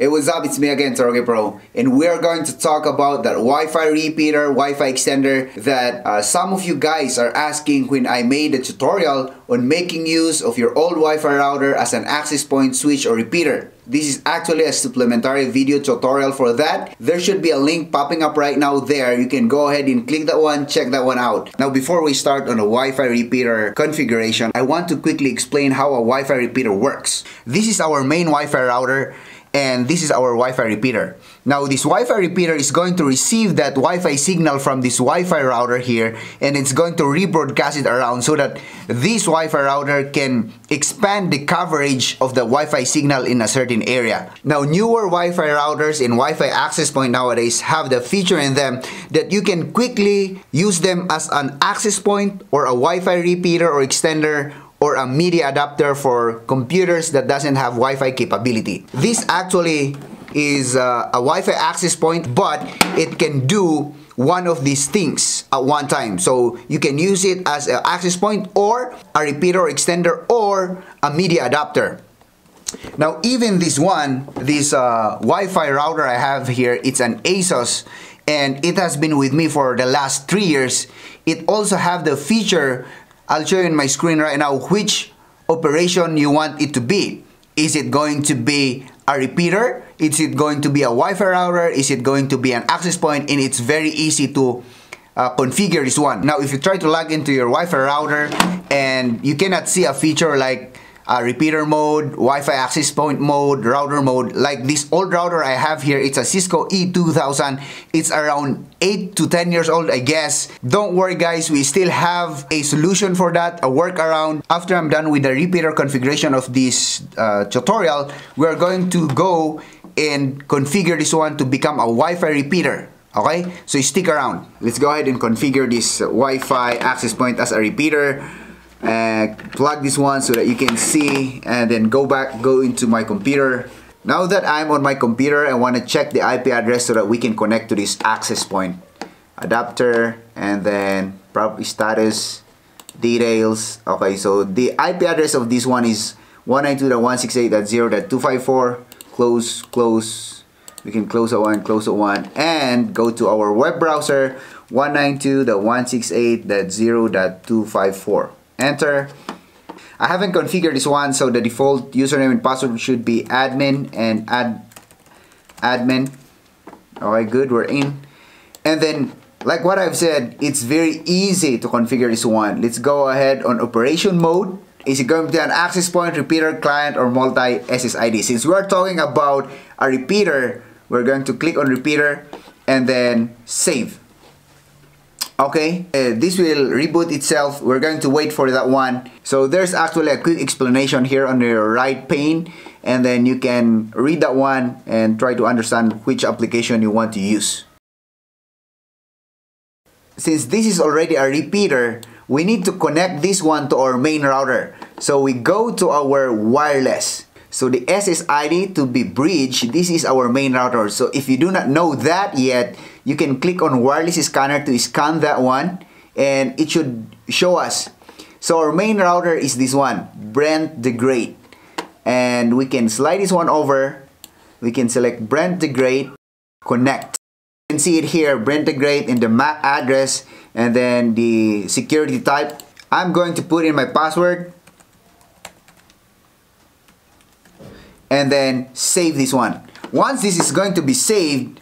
Hey, what's up? It's me again, Torogi Pro, and we are going to talk about that Wi-Fi repeater, Wi-Fi extender that uh, some of you guys are asking when I made a tutorial on making use of your old Wi-Fi router as an access point switch or repeater. This is actually a supplementary video tutorial for that. There should be a link popping up right now there. You can go ahead and click that one, check that one out. Now before we start on a Wi-Fi repeater configuration, I want to quickly explain how a Wi-Fi repeater works. This is our main Wi-Fi router and this is our Wi-Fi repeater. Now this Wi-Fi repeater is going to receive that Wi-Fi signal from this Wi-Fi router here and it's going to rebroadcast it around so that this Wi-Fi router can expand the coverage of the Wi-Fi signal in a certain area. Now newer Wi-Fi routers and Wi-Fi access point nowadays have the feature in them that you can quickly use them as an access point or a Wi-Fi repeater or extender or a media adapter for computers that doesn't have Wi-Fi capability. This actually is uh, a Wi-Fi access point but it can do one of these things at one time. So you can use it as an access point or a repeater or extender or a media adapter. Now even this one, this uh, Wi-Fi router I have here, it's an ASUS and it has been with me for the last three years. It also have the feature I'll show you in my screen right now which operation you want it to be. Is it going to be a repeater? Is it going to be a Wi-Fi router? Is it going to be an access point? And it's very easy to uh, configure this one. Now, if you try to log into your Wi-Fi router and you cannot see a feature like uh, repeater mode, Wi-Fi access point mode, router mode. Like this old router I have here, it's a Cisco E2000. It's around 8 to 10 years old, I guess. Don't worry guys, we still have a solution for that, a workaround. After I'm done with the repeater configuration of this uh, tutorial, we're going to go and configure this one to become a Wi-Fi repeater. Okay, so stick around. Let's go ahead and configure this Wi-Fi access point as a repeater uh, plug this one so that you can see and then go back go into my computer. Now that I'm on my computer I want to check the IP address so that we can connect to this access point. Adapter and then property status details. Okay so the IP address of this one is 192.168.0.254 close close. We can close that one close that one. And go to our web browser 192.168.0.254 enter. I haven't configured this one so the default username and password should be admin and add admin. Alright good we're in. And then like what I've said it's very easy to configure this one. Let's go ahead on operation mode. Is it going to be an access point repeater client or multi SSID since we're talking about a repeater we're going to click on repeater and then save okay? Uh, this will reboot itself. We're going to wait for that one. So there's actually a quick explanation here on your right pane and then you can read that one and try to understand which application you want to use. Since this is already a repeater we need to connect this one to our main router. So we go to our wireless. So the SSID to be bridged, this is our main router. So if you do not know that yet, you can click on wireless scanner to scan that one and it should show us. So our main router is this one, Brent the Great. And we can slide this one over. We can select Brent the Great, connect. You can see it here, Brent the Great in the MAC address and then the security type. I'm going to put in my password and then save this one. Once this is going to be saved,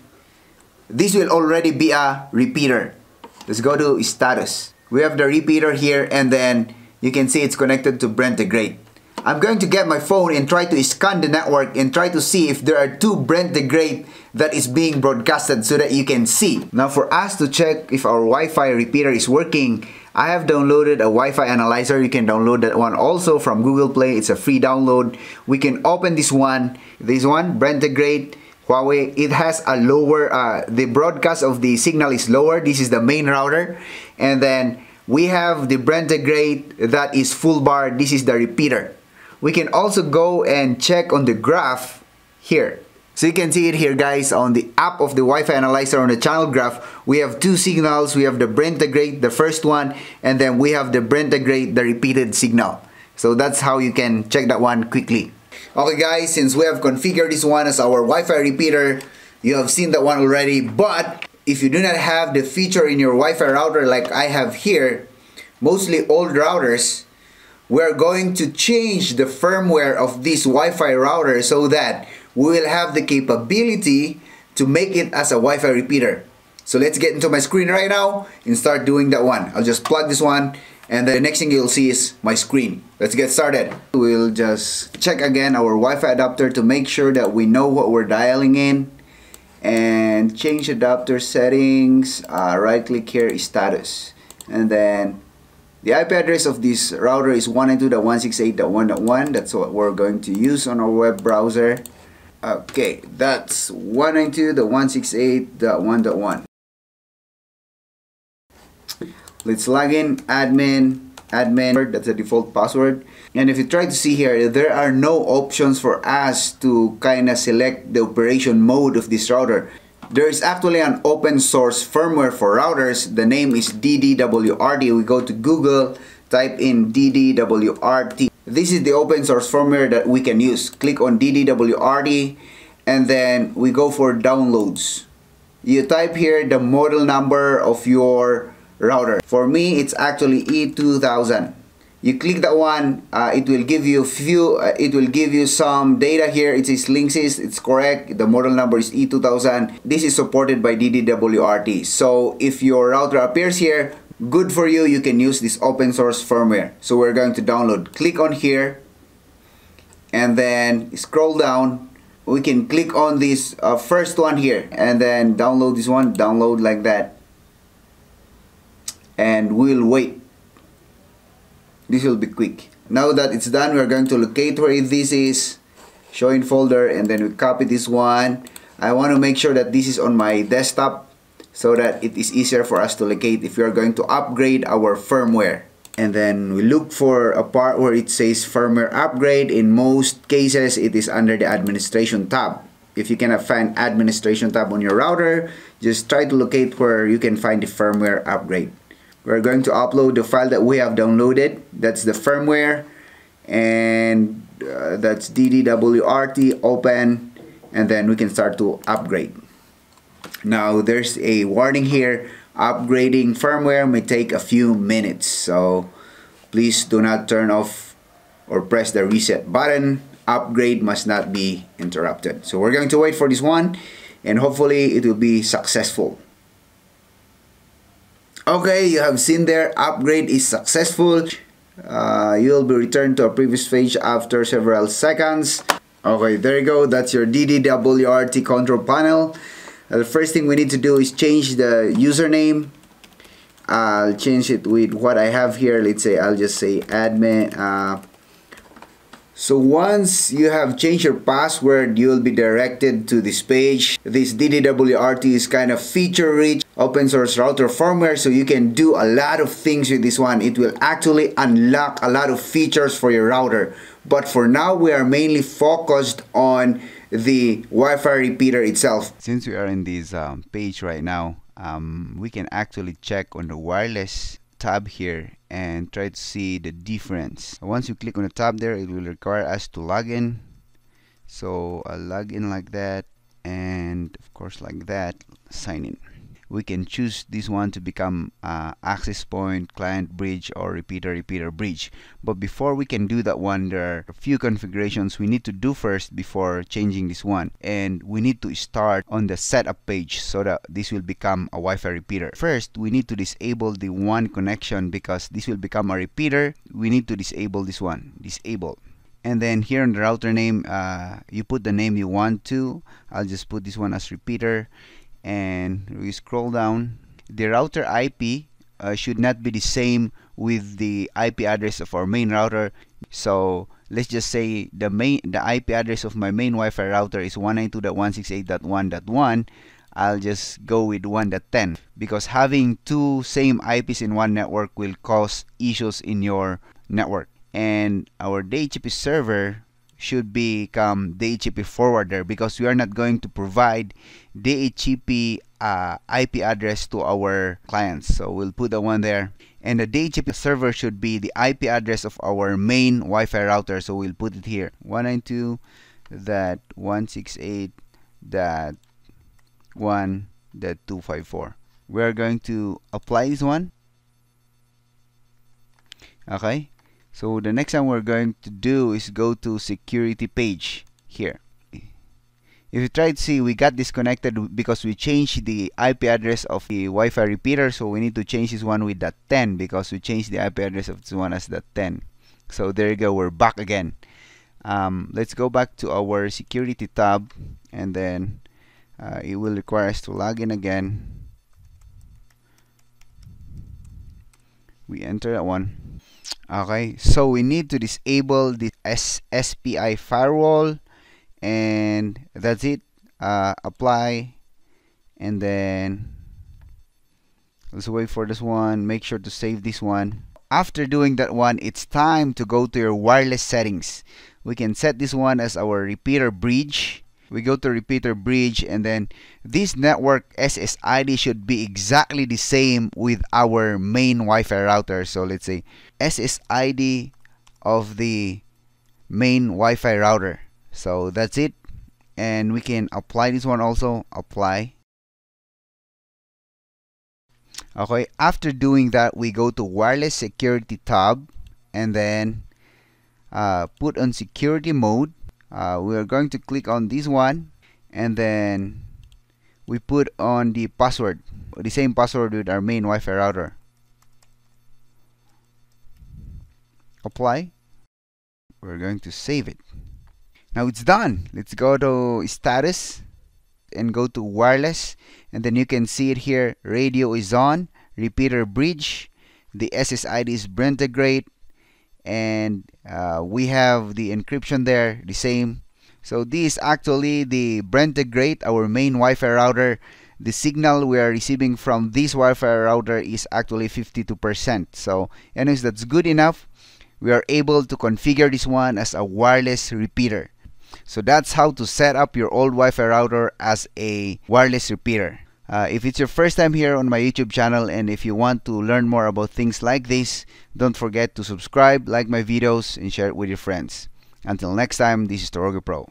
this will already be a repeater. Let's go to status. We have the repeater here and then you can see it's connected to Brent the Great. I'm going to get my phone and try to scan the network and try to see if there are two Brent the Great that is being broadcasted so that you can see. Now for us to check if our Wi-Fi repeater is working, I have downloaded a Wi-Fi analyzer. You can download that one also from Google Play. It's a free download. We can open this one. This one, Brent the Great. Huawei, it has a lower, uh, the broadcast of the signal is lower. This is the main router. And then we have the Brent the Great that is full bar. This is the repeater. We can also go and check on the graph here. So you can see it here guys on the app of the Wi-Fi analyzer on the channel graph. We have two signals. We have the Brent the the first one, and then we have the Brent the Great, the repeated signal. So that's how you can check that one quickly. Okay guys, since we have configured this one as our Wi-Fi repeater, you have seen that one already, but if you do not have the feature in your Wi-Fi router like I have here, mostly old routers, we're going to change the firmware of this Wi-Fi router so that we will have the capability to make it as a Wi-Fi repeater. So let's get into my screen right now and start doing that one. I'll just plug this one and the next thing you'll see is my screen. Let's get started. We'll just check again our Wi-Fi adapter to make sure that we know what we're dialing in. And change adapter settings, uh, right click here status. And then the IP address of this router is 192.168.1.1 that's what we're going to use on our web browser. Okay that's 192.168.1.1 let's log in admin admin that's the default password. And if you try to see here there are no options for us to kind of select the operation mode of this router. There is actually an open source firmware for routers. The name is DDWRT we go to Google type in DDWRT this is the open source firmware that we can use. Click on DDWRT and then we go for downloads. You type here the model number of your router. For me, it's actually E2000. You click that one, uh, it will give you few, uh, it will give you some data here. It says Linksys, it's correct. The model number is E2000. This is supported by DDWRT. So if your router appears here, good for you. You can use this open source firmware. So we're going to download. Click on here and then scroll down. We can click on this uh, first one here and then download this one, download like that and we'll wait. This will be quick. Now that it's done we're going to locate where this is show in folder and then we copy this one. I want to make sure that this is on my desktop so that it is easier for us to locate if we are going to upgrade our firmware. And then we look for a part where it says firmware upgrade. In most cases it is under the administration tab. If you cannot find administration tab on your router just try to locate where you can find the firmware upgrade we're going to upload the file that we have downloaded. That's the firmware. And uh, that's DDWRT open and then we can start to upgrade. Now there's a warning here. Upgrading firmware may take a few minutes. So please do not turn off or press the reset button. Upgrade must not be interrupted. So we're going to wait for this one and hopefully it will be successful Okay, you have seen there, upgrade is successful. Uh, you'll be returned to a previous page after several seconds. Okay, there you go. That's your DDWRT control panel. Uh, the first thing we need to do is change the username. I'll change it with what I have here. Let's say I'll just say admin uh, so once you have changed your password, you'll be directed to this page. This DDWRT is kind of feature rich open source router firmware so you can do a lot of things with this one. It will actually unlock a lot of features for your router. But for now, we are mainly focused on the Wi-Fi repeater itself. Since we are in this um, page right now, um, we can actually check on the wireless tab here and try to see the difference. Once you click on the tab there it will require us to log in. So I'll log in like that and of course like that sign in we can choose this one to become uh, access point client bridge or repeater repeater bridge. But before we can do that one there are a few configurations we need to do first before changing this one. And we need to start on the setup page so that this will become a Wi-Fi repeater. First we need to disable the WAN connection because this will become a repeater. We need to disable this one. Disable. And then here in the router name uh, you put the name you want to. I'll just put this one as repeater and we scroll down. The router IP uh, should not be the same with the IP address of our main router. So let's just say the main the IP address of my main Wi-Fi router is 192.168.1.1 I'll just go with 1.10 because having two same IPs in one network will cause issues in your network. And our DHCP server should become DHCP forwarder because we are not going to provide DHCP uh, IP address to our clients. So we'll put the one there. And the DHCP server should be the IP address of our main Wi-Fi router. So we'll put it here. 192.168.1.254. We're going to apply this one. Okay. So the next one we're going to do is go to security page here. If you try to see, we got disconnected because we changed the IP address of the Wi-Fi repeater. So we need to change this one with that 10 because we changed the IP address of this one as that 10. So there you go, we're back again. Um, let's go back to our security tab and then uh, it will require us to log in again. We enter that one okay? So we need to disable the SPI firewall and that's it. Uh, apply and then let's wait for this one. Make sure to save this one. After doing that one it's time to go to your wireless settings. We can set this one as our repeater bridge we go to repeater bridge and then this network SSID should be exactly the same with our main Wi-Fi router. So let's say SSID of the main Wi-Fi router. So that's it. And we can apply this one also. Apply. Okay after doing that we go to wireless security tab and then uh, put on security mode uh, we are going to click on this one and then we put on the password the same password with our main Wi-Fi router. Apply. We're going to save it. Now it's done. Let's go to status and go to wireless and then you can see it here. Radio is on. Repeater bridge. The SSID is Brent the Great and uh, we have the encryption there the same. So this is actually the Brent the Great our main Wi-Fi router. The signal we are receiving from this Wi-Fi router is actually 52% so anyways that's good enough. We are able to configure this one as a wireless repeater. So that's how to set up your old Wi-Fi router as a wireless repeater uh, if it's your first time here on my YouTube channel and if you want to learn more about things like this, don't forget to subscribe, like my videos, and share it with your friends. Until next time, this is Torogi Pro.